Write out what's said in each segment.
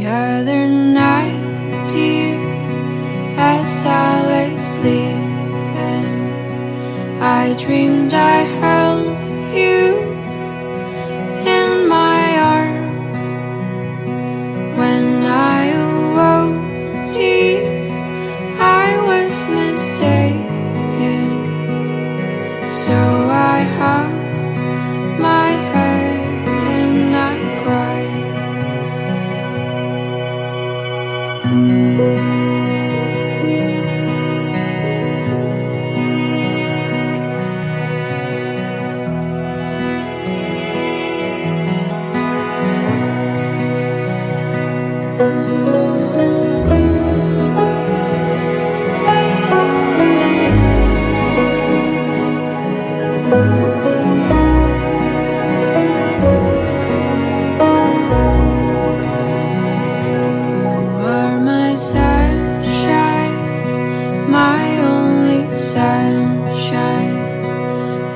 The other night, dear, as I lay sleeping, I dreamed I held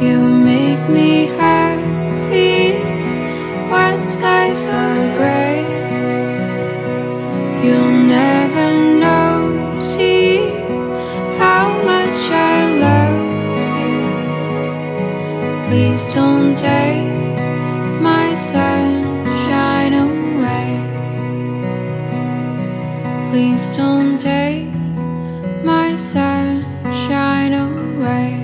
You make me happy when skies are gray. You'll never know, see how much I love you. Please don't take my sunshine away. Please don't take my sunshine away.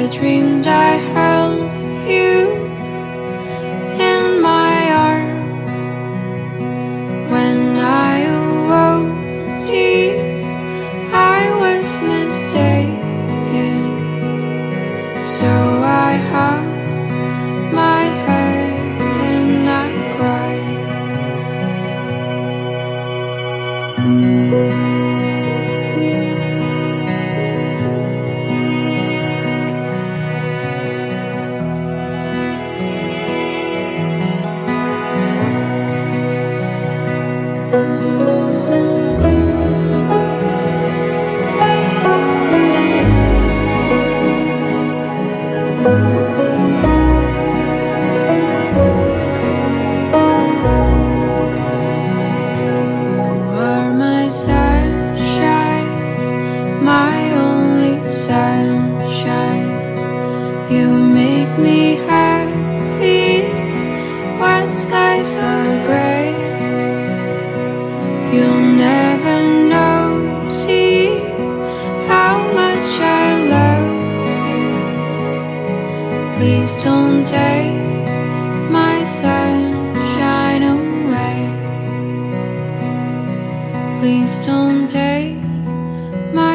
I dreamed I held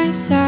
myself